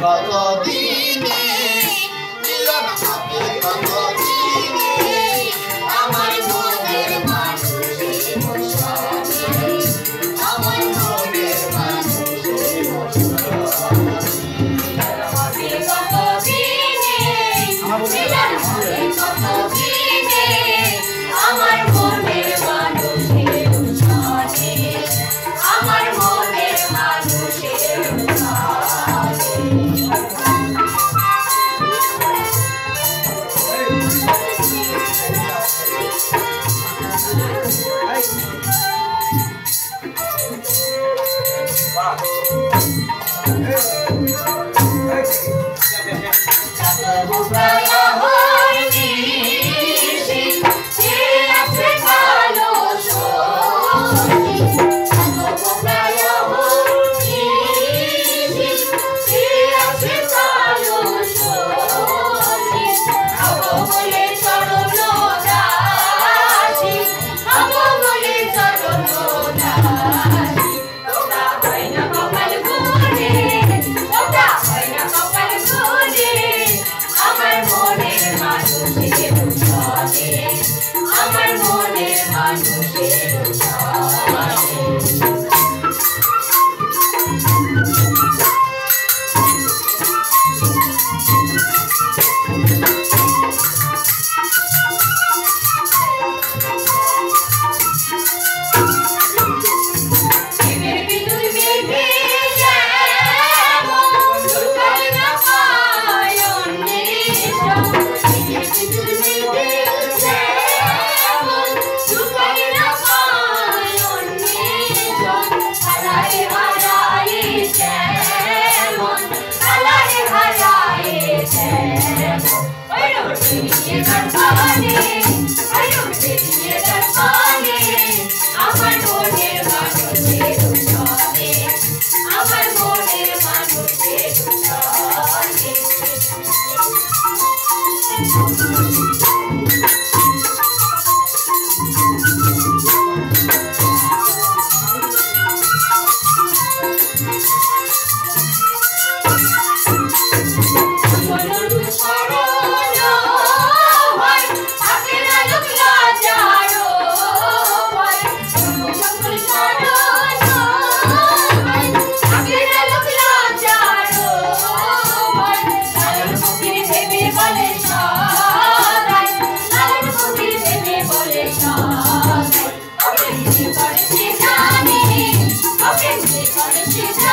কতদিনে কতদিনে আমার মনের মানুষ আমার মনের মানুষ কতদিনে কতদিনে? Aí. Vai. Ei. Pode